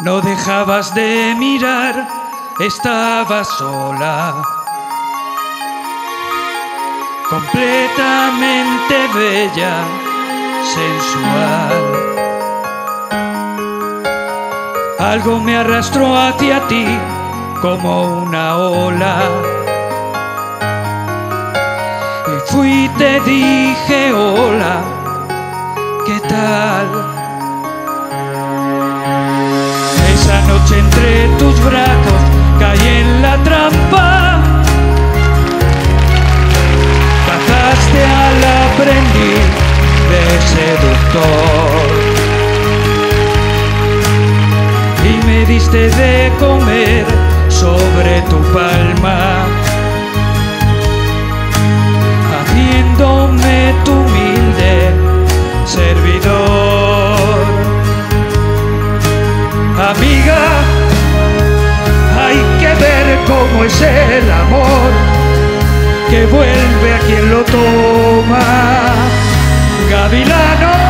No dejabas de mirar, estabas sola. Completamente bella, sensual. Algo me arrastró hacia ti como una ola. Y fui te dije hola, entre tus brazos caí en la trampa. Cazaste al aprendiz de seductor. Y me diste de comer sobre tu palma. Haciéndome tu humilde servidor. Es el amor que vuelve a quien lo toma. Gavilano,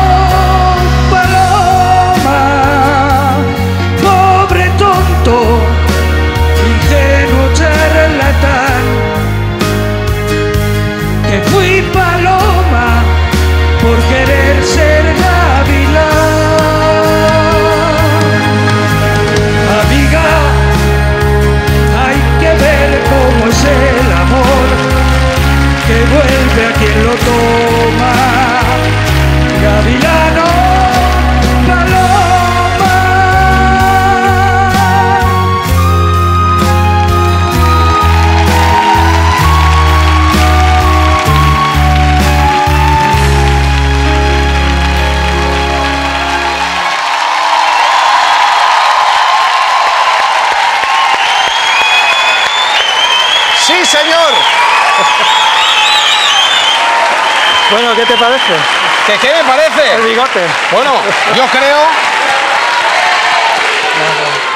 señor. Bueno, ¿qué te parece? ¿Qué, qué me parece? El bigote. Bueno, yo creo...